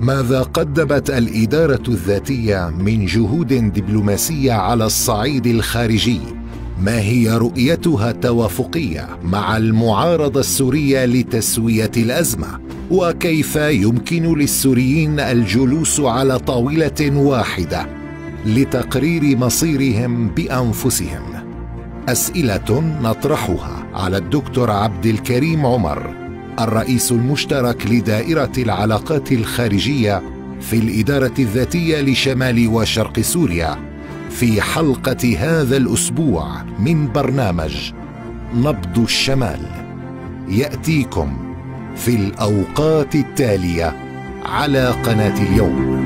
ماذا قدمت الإدارة الذاتية من جهود دبلوماسية على الصعيد الخارجي؟ ما هي رؤيتها التوافقية مع المعارضة السورية لتسوية الأزمة؟ وكيف يمكن للسوريين الجلوس على طاولة واحدة لتقرير مصيرهم بأنفسهم؟ أسئلة نطرحها على الدكتور عبد الكريم عمر. الرئيس المشترك لدائرة العلاقات الخارجية في الإدارة الذاتية لشمال وشرق سوريا في حلقة هذا الأسبوع من برنامج نبض الشمال. يأتيكم في الأوقات التالية على قناة اليوم.